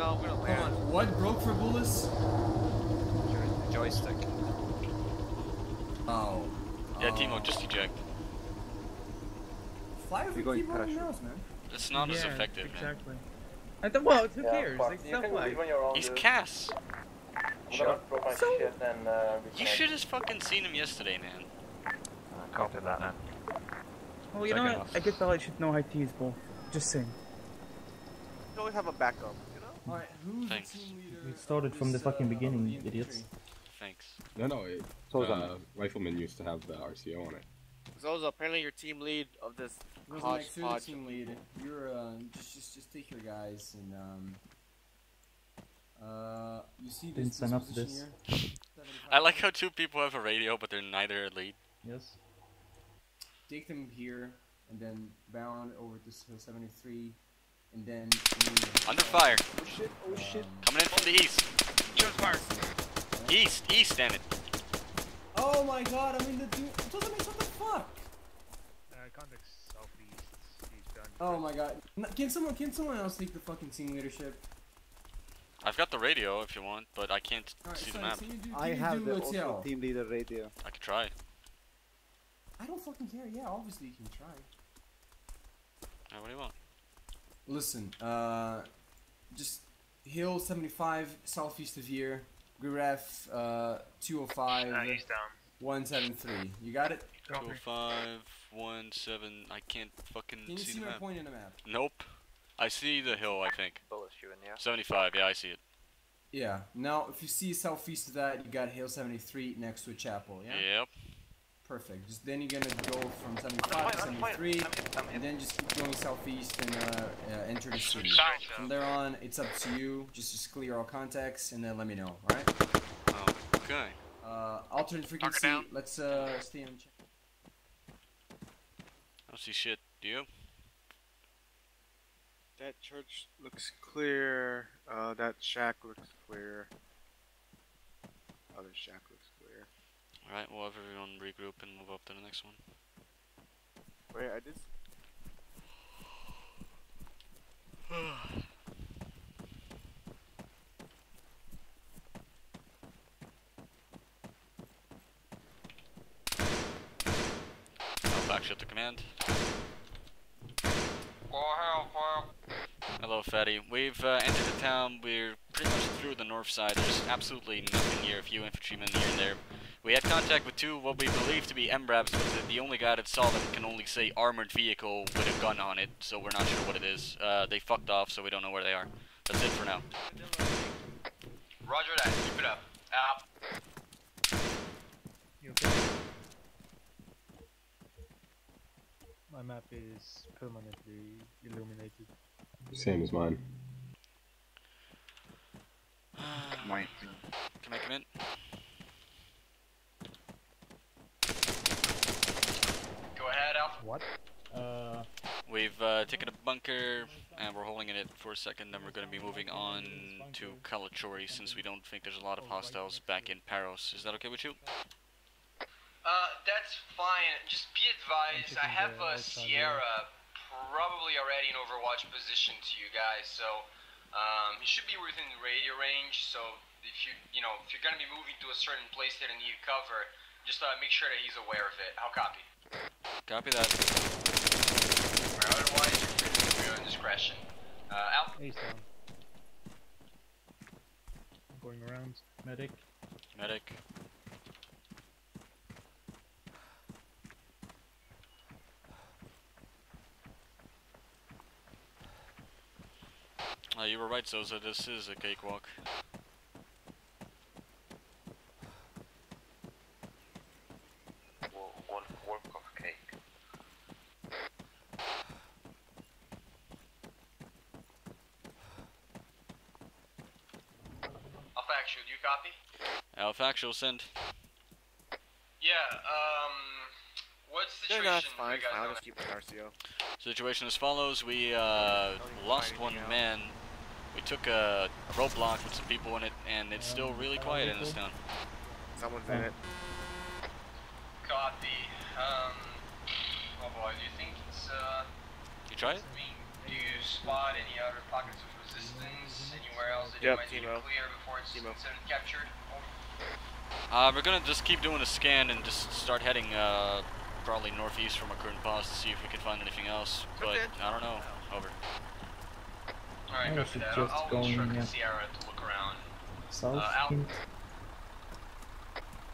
No, we don't Hold land. on. What broke for Bullis? The joystick. Oh. Yeah, oh. Timo, just eject. Fly with You're the going keyboard and parachute. man. It's not as Yeah, effective, man. exactly. I thought, well, who Yeah, cares? fuck. Like, You stuff can like. leave when you're on He's the- Cass. Sure. gonna drop my So- and uh, You should have fucking seen him yesterday, man. Copy that, man. Well, you know what? off. I guess I should know how to use both. Just saying. You always have a backup, you know? Alright, who's Thanks. the team leader? We started of from the fucking uh, beginning, the idiots. Thanks. No, no, it, So uh, Rifleman used to have the RCO on it. Zozo, apparently you're team lead of this Wasn't like you're team lead. You're uh, just just just take your guys and um. Uh, you see this, Didn't this sign up for this. here? I like how two people have a radio, but they're neither elite. Yes. Take them here and then bound over to 73, and then Under fire. Oh shit, oh shit. Um, Coming in from the east. East, east, damn it. Oh my god, I'm in the dude. It doesn't make what the fuck? Uh, context southeast. He's done. Oh my god. Can someone can someone else take the fucking team leadership? I've got the radio if you want, but I can't Alright, see the map. can you do, can I you have do the also team leader radio. I could try. I don't fucking care. Yeah, obviously you can try. Uh, what do you want? Listen, uh, just Hill 75 southeast of here, Guref uh 205 Uh, he's down. 173. You got it? Copy. 20517. I can't fucking Can you see, see the my map. point in the map? Nope. I see the hill, I think. Bullet shooting, yeah. 75, yeah, I see it. Yeah. Now, if you see southeast of that, you got Hill 73 next to a chapel. Yeah. Yep. Perfect. Just then you're gonna go from 75 to 73, and then just keep going southeast and uh, uh, enter the city. From there on, it's up to you. Just just clear all contacts and then let me know. All right. Oh, okay. Uh, alternate frequency. down. Let's uh, stay on check. I don't see shit. Do you? That church looks clear. Uh, that shack looks clear. Other shack looks clear. Alright, we'll have everyone regroup and move up to the next one. Wait, I did. I'll back ship to command. Hello, Fatty. We've uh, entered the town. We're pretty much through the north side. There's absolutely nothing here. A few infantrymen here and there. We had contact with two what we believe to be MRAPs, but the, the only guy that saw them can only say armored vehicle with a gun on it, so we're not sure what it is. Uh, they fucked off, so we don't know where they are. That's it for now. Roger that. Keep it up. Out. You okay? My map is permanently illuminated. Same as mine. Mine. Can I come in? Go ahead, Alpha. What? Uh, We've uh, taken a bunker and we're holding in it for a second. Then we're going to be moving on to Kalochori since we don't think there's a lot of hostiles back in Paros. Is that okay with you? Uh, that's fine. Just be advised, I have a Sierra probably already in Overwatch position to you guys, so um, he should be within the radio range. So if you you know if you're gonna be moving to a certain place that you need cover, just uh, make sure that he's aware of it. How copy? Copy that. Or otherwise, you're free to your own discretion. Uh, Alpha. Ace down. Going around. Medic. Medic. Uh, you were right, Zoza. This is a cakewalk. One work of cake. Alpha Actual, do you copy? Alpha Actual, send. Yeah. Um, what's the Yeah, situation? no, that's You fine. guys I'll just keep an RCO. Situation as follows: We uh, lost one man. We took a roadblock with some people in it, and it's still really quiet in this town. Someone's in it. Copy. Um. Oh boy, do you think it's uh? You try it? being Do you spot any other pockets of resistance else that Yep, you might need to clear before it's Timo. considered captured? Uh, we're gonna just keep doing a scan and just start heading uh, probably northeast from our current post to see if we can find anything else. But I don't know. Over. Alright, go was for that. I'll, I'll going, instruct the Sierra to look around. South Uh, Al- hint.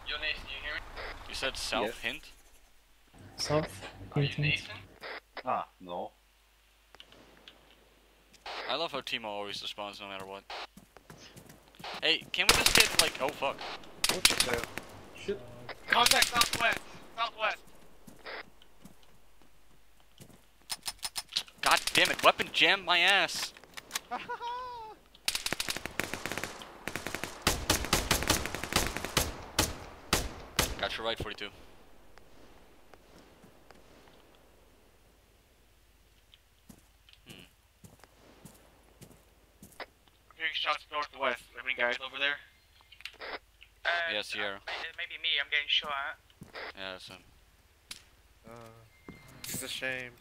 Yo, Nathan, you hear me? You said south Yes. hint? South Are you hint. hint. Nathan? Ah, no. I love how Timo always responds no matter what. Hey, can we just get like oh fuck. Shit. Contact southwest. Southwest. God damn it, weapon jammed my ass. Got your right 42. Hearing shots northwest. Any guys over there? Uh, Yeah, Sierra. uh, maybe me, I'm getting shot at. Yeah, that's him. Uh, it's a shame.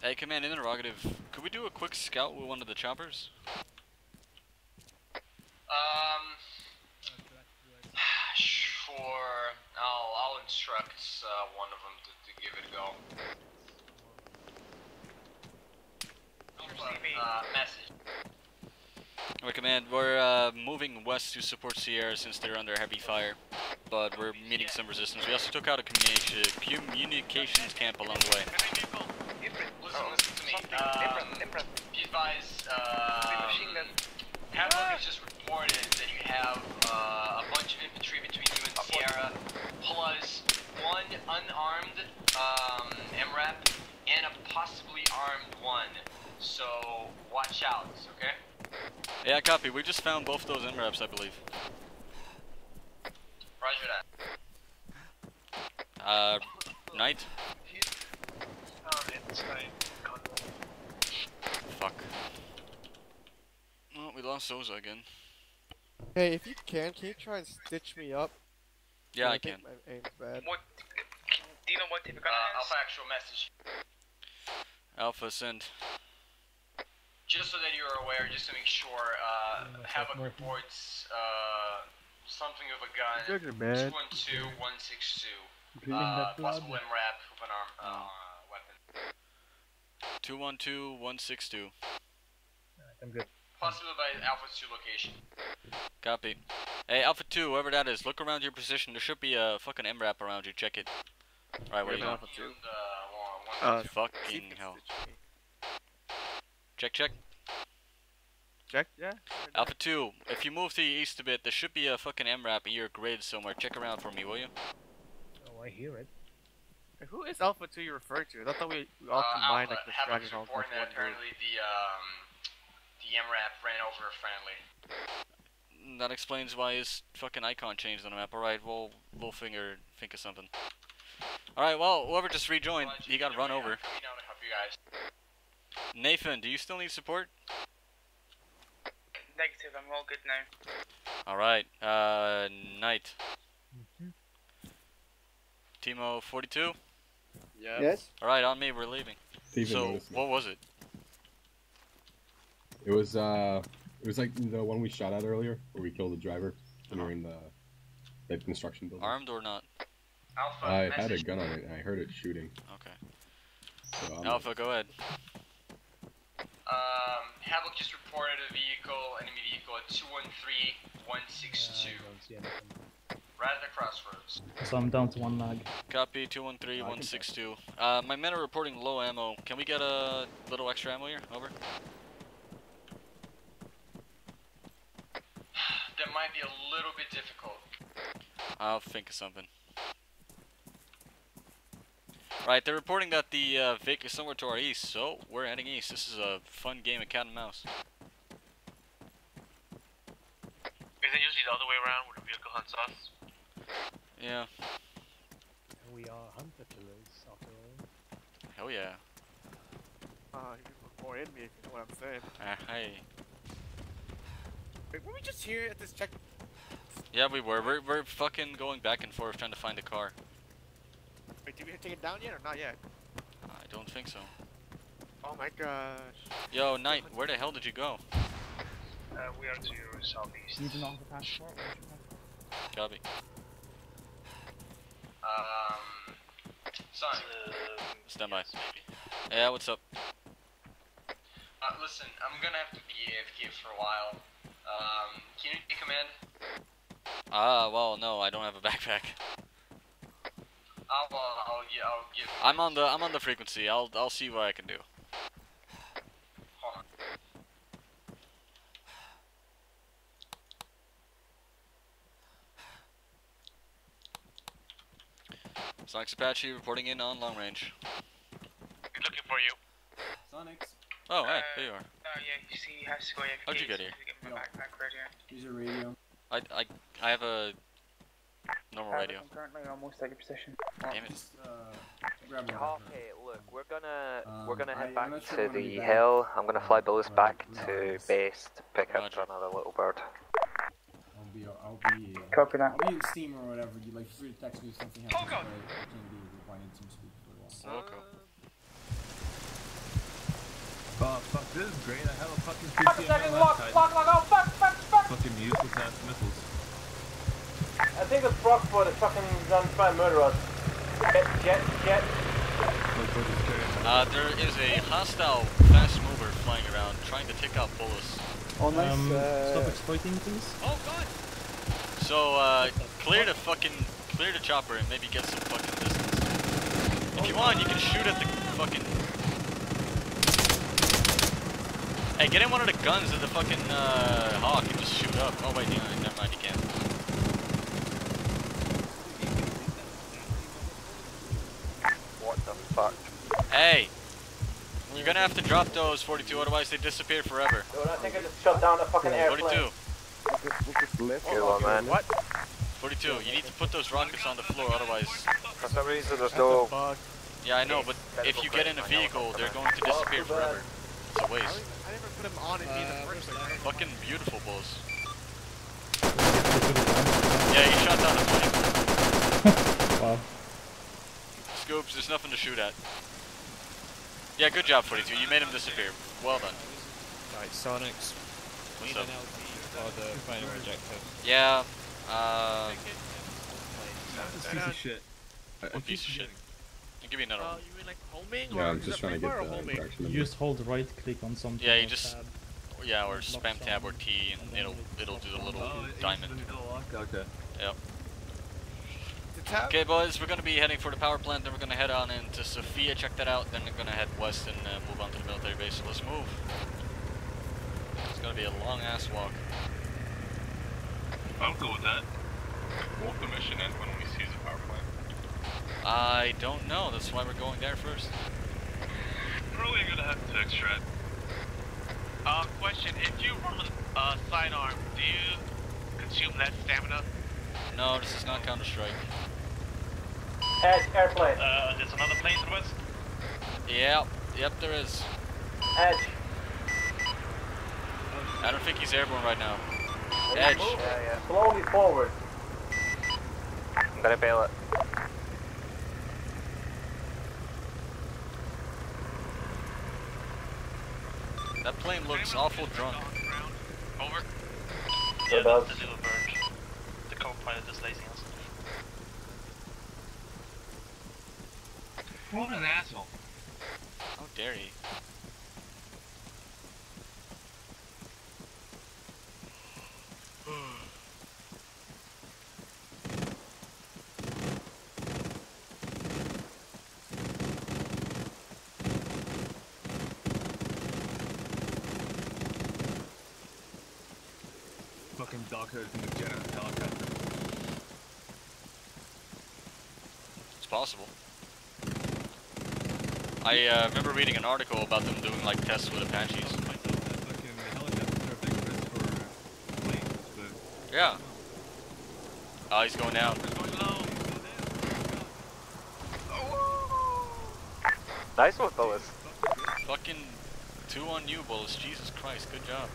Hey, command interrogative. Could we do a quick scout with one of the choppers? Um, sure. I'll, I'll instruct uh, one of them to, to give it a go. Uh. Alright, command. We're uh, moving west to support Sierra since they're under heavy fire, but we're meeting some resistance. We also took out a communication communications camp along the way. Me. Um, be advised, um, has just reported that you have uh, a bunch of infantry between you and Sierra, plus one unarmed um, MRAP and a possibly armed one. So watch out, okay? Yeah, copy. We just found both those MRAPs, I believe. Roger that. Uh, Knight? Fuck. Well, we lost Zoza again. Hey, if you can, can you try and stitch me up? Yeah, I think can. My aim's bad. What? Do you know what type of gun Uh, it is? Alpha actual message. Alpha, send. Just so that you're aware, just to make sure, uh, Yeah, Havoc reports uh, something of a gun. Good, you're 212 162. Uh, possible MRAP of an arm, uh, weapon. 212 162. I'm good. Possible by Alpha 2 location. Copy. Hey, Alpha 2, whoever that is, look around your position. There should be a fucking MRAP around you. Check it. Alright, where Where's you going? Alpha 2? Uh, one, one, Uh, two. Fucking hell. stitch me. Check, check. Check, yeah? Alpha 2, if you move to the east a bit, there should be a fucking MRAP in your grid somewhere. Check around for me, will you? Oh, I hear it. Who is Alpha 2 you're referring to? I thought we, we all uh, combined Alpha, like the Havoc's Dragon Hall reporting that apparently the, um, the MRAP ran over a friendly. That explains why his fucking icon changed on the map. Alright, we'll, we'll finger, think of something. Alright, well, whoever just rejoined, Roger, he got either run way, over. Nathan, do you still need support? Negative, I'm all good now. Alright, uh, Knight. Mm-hmm. Timo 42? Yeah. Yes? Alright, on me, we're leaving. Steven so, noticed what was it? It was uh, it was like the one we shot at earlier, where we killed the driver when we were in the the construction building. Armed or not? Alpha, I had a gun on it, and I heard it shooting. Okay. So I'm Alpha, go ahead. Um, Havoc just reported a vehicle, enemy vehicle at 213 162. I don't see anything. Right at the crossroads. So I'm down to one lag. Copy, 213-162. Uh, my men are reporting low ammo. Can we get a little extra ammo here? Over. That might be a little bit difficult. I'll think of something. Right, they're reporting that the uh, Vic is somewhere to our east, so we're heading east. This is a fun game of cat and mouse. Is it usually the other way around where the vehicle hunts us? Yeah, We are hunter killers, after all. hell yeah. Uh, you put more in me if you know what I'm saying. Uh, hey. Wait, were we just here at this check? Yeah, we were. We're, we're fucking going back and forth trying to find a car. Wait, did we take it down yet or not yet? I don't think so. Oh my gosh. Yo, Knight, where the hell did you go? Uh, we are to your southeast. You do not have a passport? Copy. Um, Sonic. Stand by. Yeah, what's up? Uh, listen, I'm gonna have to be AFK for a while. Um, can you take command? Ah, well, no, I don't have a backpack. I'll, uh, I'll, gi- I'll give. I'm on the I'm on the frequency. I'll I'll see what I can do. Hold. SonixApache reporting in on long range. Looking for you. Sonics. Oh, hey, there you are. No, yeah, you see, he has to go AFK. How'd you get here? we Get my Yo. backpack right here. Use your radio. I I I have a normal radio. I'm currently almost at your position. Damn it. Just uh, grab Look, we're gonna Um, we're gonna head I'm back sure to when I'll be the back. hill. I'm gonna fly Bill's Uh, back no, to it's- base to pick up Roger. another little bird. I'll be. I'll be. Uh, Copy that. I'll be in Steam or whatever. You like free to text me if something happens. Oh, God. but I can't be replying to TeamSpeak for a while. Welcome. Oh fuck, this is great. I have a fucking Fuck a second, lock, lock, lock, oh, fuck, fuck, fuck! Fucking useless ass missiles. I think it's Brockford is fucking done try and murder us. Jet, jet, jet. Uh, there is a hostile fast mover flying around trying to take out bullets. Oh, nice. Um, uh, stop exploiting, please. Oh god! So, uh, clear the fucking, clear the chopper and maybe get some fucking distance. If you want, you can shoot at the fucking... Hey, get in one of the guns of the fucking, uh, Hawk and just shoot up. Oh wait, no, never mind, you can't. What the fuck? Hey! You're gonna have to drop those 42, otherwise they disappear forever. Dude, I think I just shut down a fucking airplane. 42. Good one, man. What? 42, you need to put those rockets on the floor, otherwise... For some reason, there's no. Yeah, I know, but if you get in a vehicle, they're going to disappear oh, forever. It's a waste. I never put him on it in the uh, first place. Fucking beautiful bulls. Yeah, you shot down the plane. Wow. Scoops, there's nothing to shoot at. Yeah, good job, 42. You made him disappear. Well done. Right, Sonics. We need What's an up? LT for the final objective. Yeah, uh... This piece of shit. What piece of shit? Give me another Uh, you mean like homing? Yeah, or I'm just trying to get the homing? interaction You just hold right click on something. Yeah, you just... tab. Yeah, or spam tab or T, and it'll it'll do the little diamond. Okay. Yep. The tab? Okay, boys, we're gonna be heading for the power plant, then we're gonna head on into Sofia, check that out, then we're gonna head west and uh, move on to the military base. So let's move. It's gonna be a long ass walk. I'm cool with that. Won't the mission end when we seize the power plant? I don't know. That's why we're going there first. Probably gonna have to extract. Uh, question: If you run uh, sidearm, do you consume less stamina? No, this is not Counter Strike. Edge, airplane. Uh, there's another plane to the west. Yep, yep, there is. Edge. I don't think he's airborne right now. Edge. Yeah, yeah. Slowly forward. I'm gonna bail it. That plane looks awful drunk. Over. Yeah, it does. The little bird. The co-pilot is lazy us. What an asshole. How dare he? Fucking dog herd from the jet on a helicopter. It's possible. I uh, remember reading an article about them doing like tests with Apaches. Fucking helicopters are big risk for planes, but Yeah. Oh, he's going down. Nice one, fellas. Fucking two on you, Bulls. Jesus Christ, good job.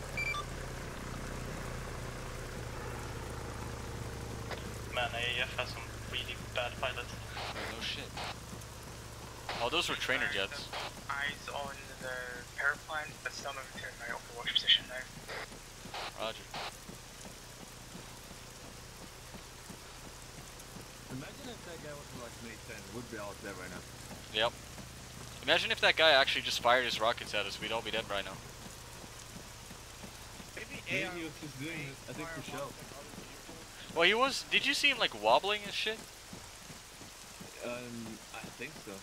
Man, AAF has some really bad pilots. No shit. Oh, those were trainer jets. Eyes on the power plant, but still moving to my overwatch position now. Roger. Imagine if that guy was from like Mate 10, would be all dead right now. Yep. Imagine if that guy actually just fired his rockets at us. We'd all be dead right now. Maybe he was just doing this, I think, for show. Well, he was. Did you see him like wobbling and shit? Um, I think so.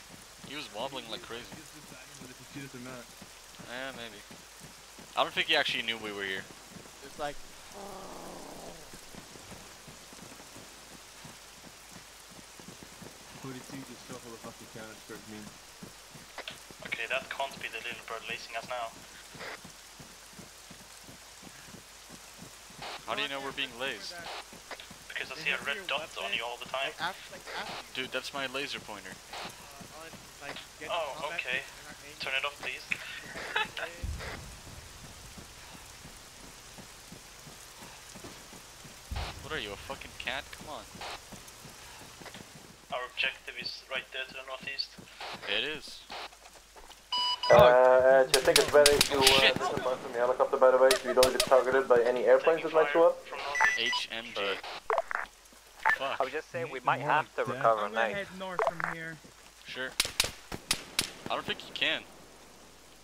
He was wobbling like crazy. He just decided whether to shoot us or not. Eh, maybe. I don't think he actually knew we were here. It's like, Forty-two just shuffle the fucking counter strike me. Okay, that can't be the little bird lacing us now. How do you know we're being lased? Because I see a red dot on you all the time. like after, like after Dude, that's my laser pointer. uh, on, like get Oh, combat, okay. you're not aiming. Turn it off, please. What are you, a fucking cat? Come on. Our objective is right there to the northeast. It is. Uh, I think it's better if you uh, Shit. disembark from the helicopter, by the way, so you don't get targeted by any airplanes that might show up. From northeast. HMG. Fuck. I was just saying we might have to recover I'm gonna now. head north from here. Sure. I don't think you can.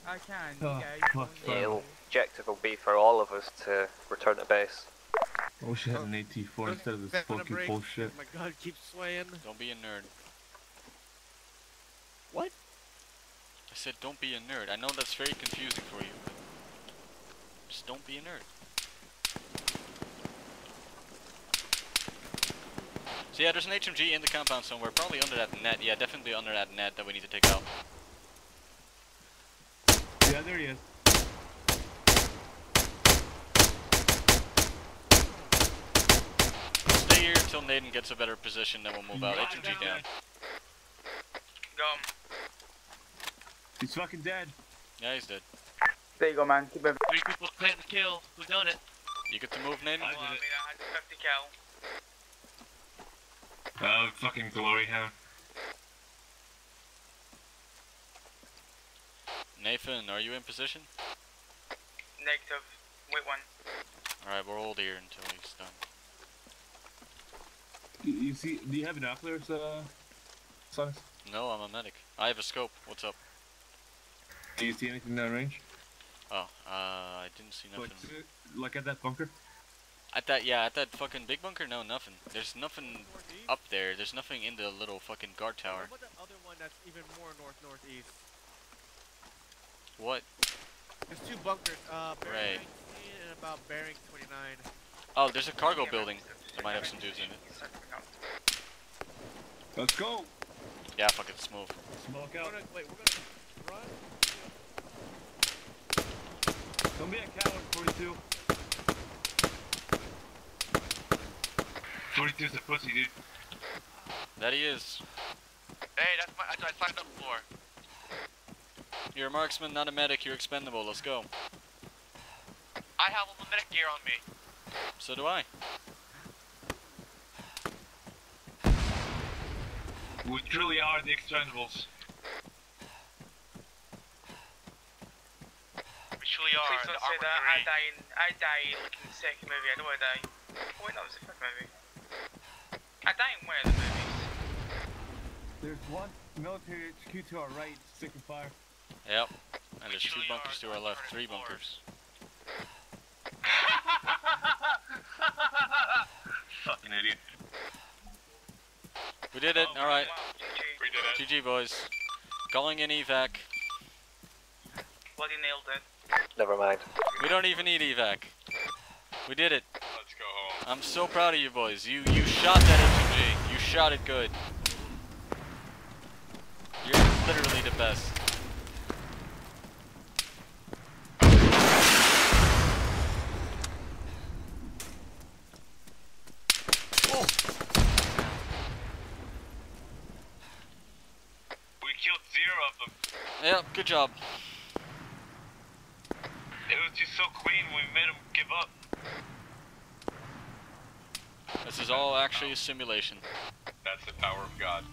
I can. Oh, yeah, fuck, can. The objective will be for all of us to return to base. I wish I had an AT4 instead of this fucking bullshit. Oh my god, keep swaying. Don't be a nerd. What? I said don't be a nerd. I know that's very confusing for you. But just don't be a nerd. So yeah, there's an HMG in the compound somewhere, probably under that net. Yeah, definitely under that net that we need to take out. Yeah, there he is. Stay here until Naden gets a better position, then we'll move out. HMG down. Go. He's fucking dead. Yeah, he's dead. There you go, man. Keep it. Three people claim the kill. Who done it? You get to move, Naden? I Well, I did mean, I had 50 cal. Oh, fucking glory hound. Nathan, are you in position? Negative. Wait one. Alright, we'll hold here until he's done. You, you see, do you have binoculars, uh, Sonic? No, I'm a medic. I have a scope. What's up? Do you see anything down range? Oh, uh, I didn't see nothing. uh, like at that bunker? At that, yeah, at that fucking big bunker? No, nothing. There's nothing up there. There's nothing in the little fucking guard tower. What about the other one that's even more north northeast? What? There's two bunkers. Uh, bearing Right. 19 and about bearing 29. Oh, there's a cargo building that might have some dudes in it. Let's go! Yeah, fuck it, let's move. Smoke out. gonna, wait, we're gonna run. Don't be a coward, 42. 42's a pussy, dude. That he is. Hey, that's, my, that's what I signed up for. You're a marksman, not a medic. You're expendable. Let's go. I have all the medic gear on me. So do I. We truly are the expendables. We truly are Please don't say Armor that. I die in, I die like in the second movie. I know I die. Oh wait, that was the first movie. I die in one of the movies. There's one military HQ to our right, stick and fire. Yep. And there's two bunkers to our left. Three bunkers. Fucking idiot. We did it. Oh, Alright. GG. We did it. GG, boys. Calling in evac. Bloody nailed it. Never mind. We don't even need evac. We did it. Let's go home. I'm so proud of you boys. You you shot that SMG. You shot it good. You're literally the best. We killed zero of them. Yep, good job. It was just so clean we made them give up. This is all actually a simulation. That's the power of God.